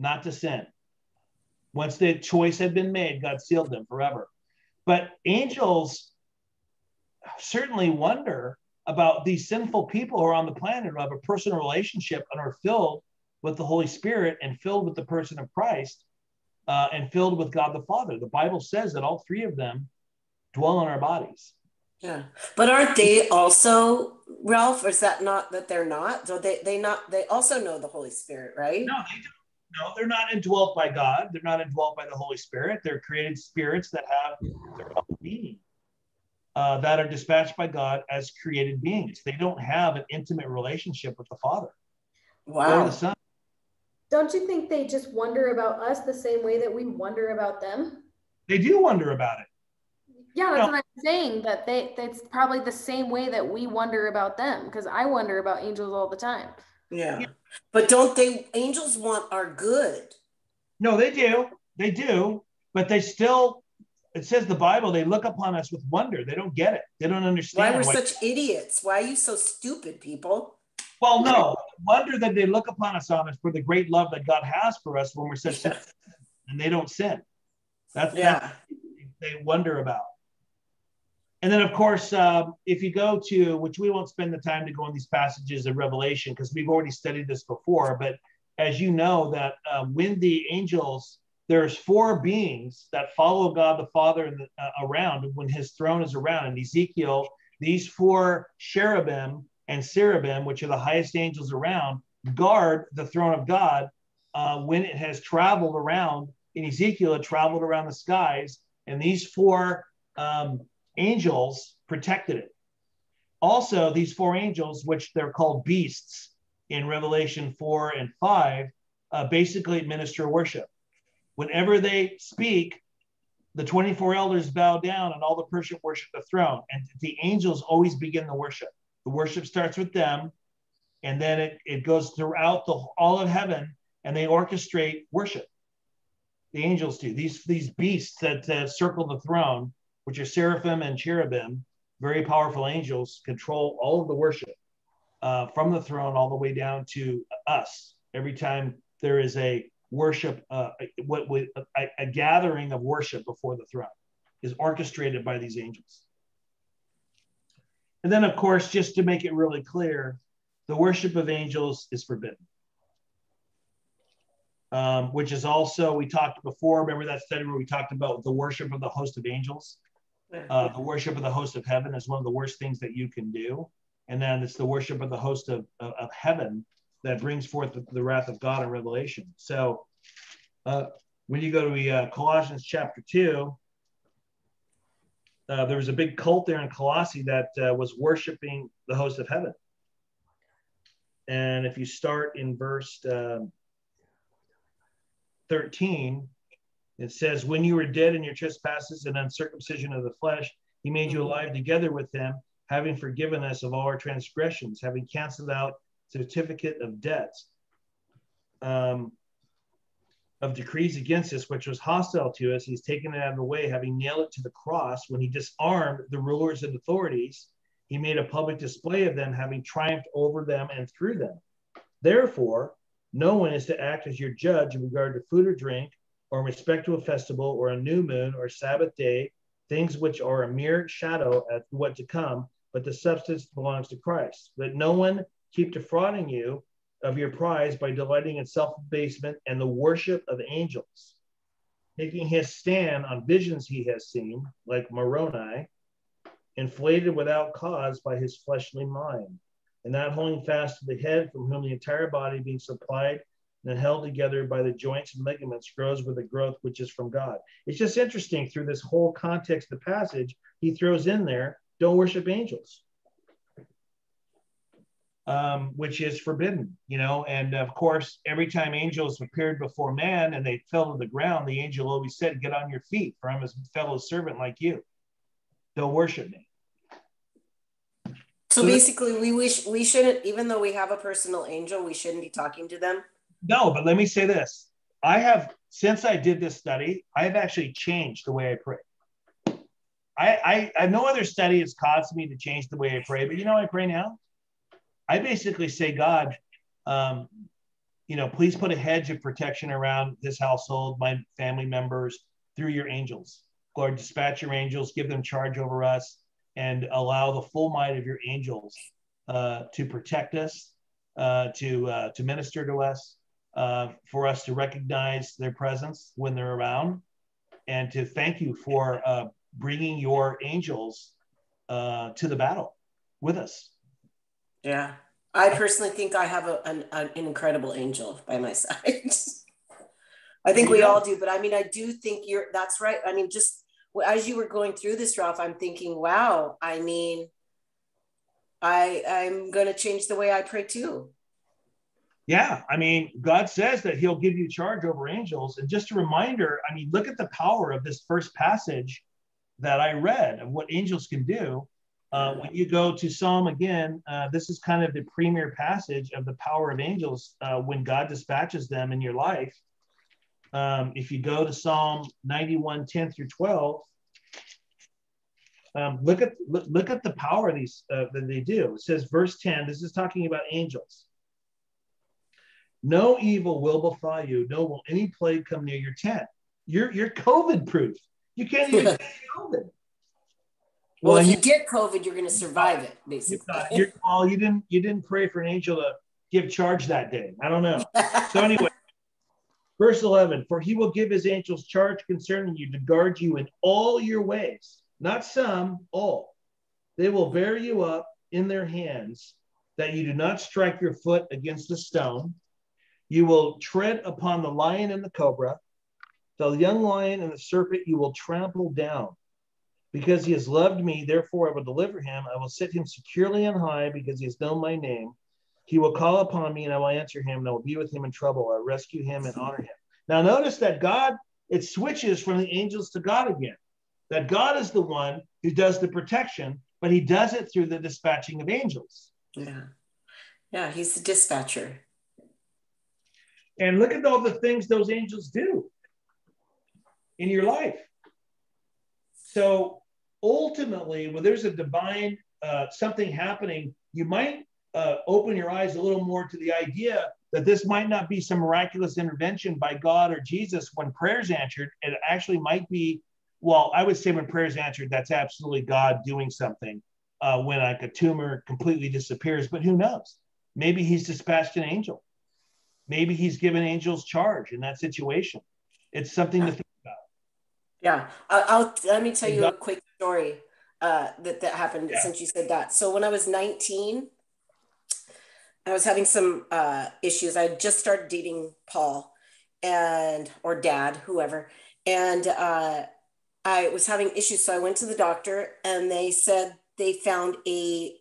not to sin. Once the choice had been made, God sealed them forever. But angels certainly wonder about these sinful people who are on the planet who have a personal relationship and are filled with the Holy Spirit and filled with the person of Christ uh, and filled with God the Father. The Bible says that all three of them dwell in our bodies. Yeah. But aren't they also Ralph, or is that not that they're not? So they they not they also know the Holy Spirit, right? No, they don't. No, they're not indwelt by God. They're not indwelt by the Holy Spirit. They're created spirits that have their own being, uh, that are dispatched by God as created beings. They don't have an intimate relationship with the Father or Wow. the Son. Don't you think they just wonder about us the same way that we wonder about them? They do wonder about it. Yeah, that's No. what I'm saying that they that's probably the same way that we wonder about them because I wonder about angels all the time. Yeah. But don't they angels want our good? No, they do. They do. But they still, it says the Bible, they look upon us with wonder. They don't get it. They don't Why understand. we're why- such idiots? Why are you so stupid, people? Well, no, wonder that they look upon us on us for the great love that God has for us when we're such and they don't sin. That's, Yeah. they wonder about. And then, of course, um, if you go to, which we won't spend the time to go in these passages of Revelation because we've already studied this before, but as you know, that uh, when the angels, there's four beings that follow God the Father the, uh, around when His throne is around. And Ezekiel, these four cherubim and cherubim, which are the highest angels around, guard the throne of God uh, when it has traveled around. In Ezekiel, it traveled around the skies, and these four um, angels protected it. Also, these four angels, which they're called beasts in Revelation 4 and 5, uh, basically administer worship. Whenever they speak, the 24 elders bow down and all the Persian worship the throne. And the angels always begin the worship. The worship starts with them, and then it, it goes throughout the all of heaven, and they orchestrate worship. The angels do. These, these beasts that uh, circle the throne, which are seraphim and cherubim, very powerful angels, control all of the worship uh, from the throne all the way down to us. Every time there is a worship, uh, what, what a, a gathering of worship before the throne is orchestrated by these angels. And then, of course, just to make it really clear, the worship of angels is forbidden. Um, which is also, we talked before, remember that study where we talked about the worship of the host of angels? Uh, the worship of the host of heaven is one of the worst things that you can do. And then it's the worship of the host of, of, of heaven that brings forth the, the wrath of God in Revelation. So uh, when you go to uh, Colossians chapter 2, uh, there was a big cult there in Colossae that uh, was worshiping the host of heaven. And if you start in verse um 13, it says, When you were dead in your trespasses and uncircumcision of the flesh, he made you alive together with him, having forgiven us of all our transgressions, having canceled out certificate of debts, um, of decrees against us, which was hostile to us. He's taken it out of the way, having nailed it to the cross. When he disarmed the rulers and authorities, he made a public display of them, having triumphed over them and through them. Therefore, no one is to act as your judge in regard to food or drink, or in respect to a festival, or a new moon, or Sabbath day, things which are a mere shadow of what to come, but the substance belongs to Christ. Let no one keep defrauding you of your prize by delighting in self abasement and the worship of angels, taking his stand on visions he has seen, like Moroni, inflated without cause by his fleshly mind, and not holding fast to the head, from whom the entire body being supplied and held together by the joints and ligaments grows with a growth which is from God. It's just interesting through this whole context the passage, he throws in there, don't worship angels. Um, which is forbidden, you know, and of course, every time angels appeared before man and they fell to the ground, the angel always said, Get on your feet, for I'm a fellow servant like you. They'll worship me. So So basically, we wish we shouldn't, even though we have a personal angel, we shouldn't be talking to them. No, but let me say this. I have, since I did this study, I have actually changed the way I pray. I, I, I no other study has caused me to change the way I pray, but you know, I pray now. I basically say, God, um, you know, please put a hedge of protection around this household, my family members, through your angels. Lord, dispatch your angels, give them charge over us, and allow the full might of your angels uh, to protect us, uh, to uh, to minister to us, uh, for us to recognize their presence when they're around, and to thank you for uh, bringing your angels uh, to the battle with us. Yeah. I personally think I have a, an, an incredible angel by my side. I think we all do, but I mean, I do think you're, that's right. I mean, just as you were going through this, Ralph, I'm thinking, wow, I mean, I, I'm going to change the way I pray too. Yeah, I mean, God says that He'll give you charge over angels. And just a reminder, I mean, look at the power of this first passage that I read of what angels can do. Uh, when you go to Psalm again, uh, this is kind of the premier passage of the power of angels uh, when God dispatches them in your life. Um, if you go to Psalm 91, 10 through 12, um, look at look, look, at the power these uh, that they do. It says, verse 10, this is talking about angels. No evil will befall you, no will any plague come near your tent. You're you're COVID proof. You can't even get COVID. Well, well if you, you, get COVID, you're going to survive it, basically. You're, well, you didn't you didn't pray for an angel to give charge that day. I don't know. so anyway, verse 11: For he will give his angels charge concerning you to guard you in all your ways, not some, all. They will bear you up in their hands, that you do not strike your foot against a stone. You will tread upon the lion and the cobra. The young lion and the serpent you will trample down. Because he has loved me, therefore I will deliver him. I will set him securely on high because he has known my name. He will call upon me and I will answer him and I will be with him in trouble. I will rescue him and honor him. Now, notice that God, it switches from the angels to God again. That God is the one who does the protection, but he does it through the dispatching of angels. Yeah. Yeah, he's the dispatcher. And look at all the things those angels do in your life. So ultimately, when there's a divine uh, something happening, you might uh, open your eyes a little more to the idea that this might not be some miraculous intervention by God or Jesus when prayers answered. It actually might be, well, I would say when prayers answered, that's absolutely God doing something. Uh, when like a tumor completely disappears, but who knows? Maybe He's dispatched an angel maybe he's given angels charge in that situation. It's something to think. Yeah, I'll, I'll let me tell you a quick story uh, that that happened yeah. since you said that. So when I was 19, I was having some uh, issues. I just started dating Paul and or dad, whoever, and uh, I was having issues. So I went to the doctor, and they said they found a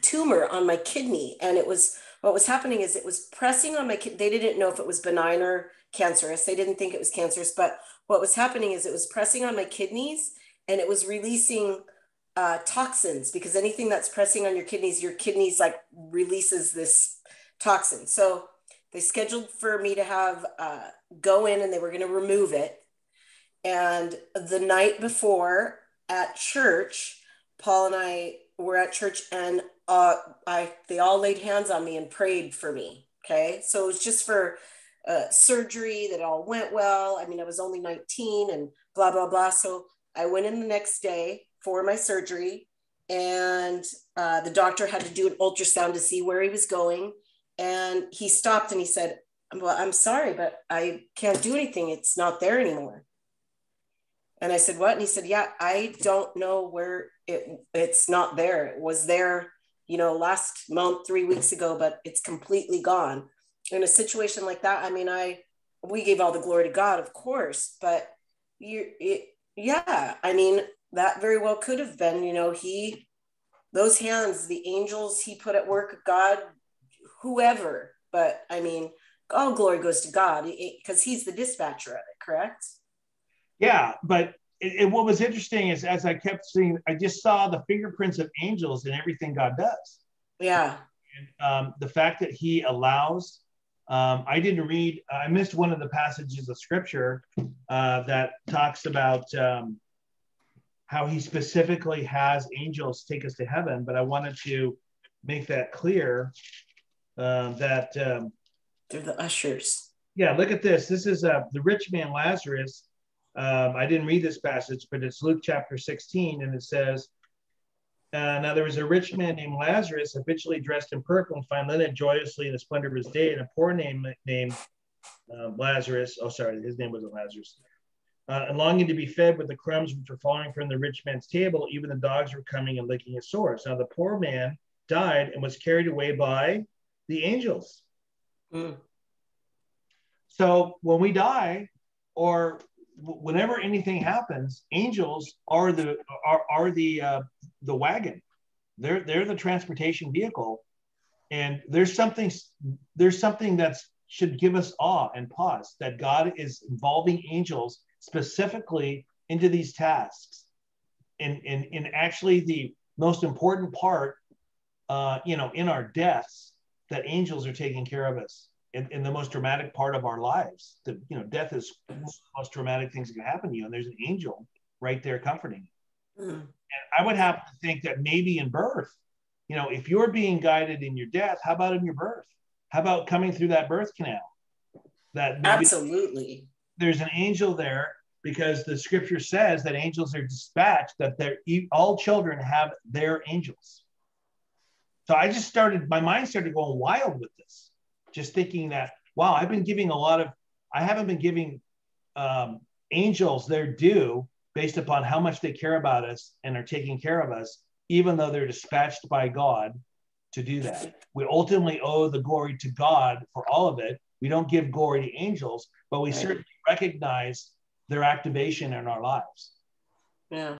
tumor on my kidney, and it was what was happening is it was pressing on my kid. They didn't know if it was benign or cancerous. They didn't think it was cancerous, but what was happening is it was pressing on my kidneys and it was releasing uh, toxins because anything that's pressing on your kidneys, your kidneys like releases this toxin. So they scheduled for me to have uh, go in and they were going to remove it. And the night before at church, Paul and I were at church and uh, I they all laid hands on me and prayed for me. Okay, so it was just for uh, surgery that all went well. I mean, I was only 19 and blah blah blah. So I went in the next day for my surgery, and uh, the doctor had to do an ultrasound to see where he was going, and he stopped and he said, "Well, I'm sorry, but I can't do anything. It's not there anymore." And I said, "What?" And he said, "Yeah, I don't know where it. It's not there. It was there." you know, last month, three weeks ago, but it's completely gone. In a situation like that, I mean, I we gave all the glory to God, of course, but you, it, yeah, I mean, that very well could have been, you know, he, those hands, the angels he put at work, God, whoever, but I mean, all glory goes to God because he's the dispatcher of it, correct? Yeah, but it, it, what was interesting is as I kept seeing, I just saw the fingerprints of angels in everything God does. Yeah. And, um, the fact that He allows. Um, I didn't read. I missed one of the passages of Scripture uh, that talks about um, how He specifically has angels take us to heaven. But I wanted to make that clear uh, that um, they're the ushers. Yeah, look at this. This is uh, the rich man Lazarus um, I didn't read this passage, but it's Luke chapter 16, and it says, uh, Now there was a rich man named Lazarus, habitually dressed in purple and fine linen, joyously in the splendor of his day, and a poor name named uh, Lazarus. Oh, sorry, his name wasn't Lazarus. Uh, and longing to be fed with the crumbs which were falling from the rich man's table, even the dogs were coming and licking his sores. Now the poor man died and was carried away by the angels. Mm. So when we die, or whenever anything happens, angels are the are, are the uh, the wagon. They're they're the transportation vehicle, and there's something there's something that should give us awe and pause that God is involving angels specifically into these tasks. and and and actually the most important part, uh, you know, in our deaths, that angels are taking care of us in, in the most dramatic part of our lives. The you know, death is the most traumatic things that can happen to you, and there's an angel right there comforting. you. Mm. And I would happen to think that maybe in birth, you know, if you're being guided in your death, how about in your birth? How about coming through that birth canal? That Absolutely. there's an angel there because the scripture says that angels are dispatched, that they're all children have their angels. So I just started, my mind started going wild with this, just thinking that, wow, I've been giving a lot of, I haven't been giving um, angels their due based upon how much they care about us and are taking care of us, even though they're dispatched by God to do that. We ultimately owe the glory to God for all of it. We don't give glory to angels, but we Right. certainly recognize their activation in our lives. Yeah.